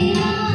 You.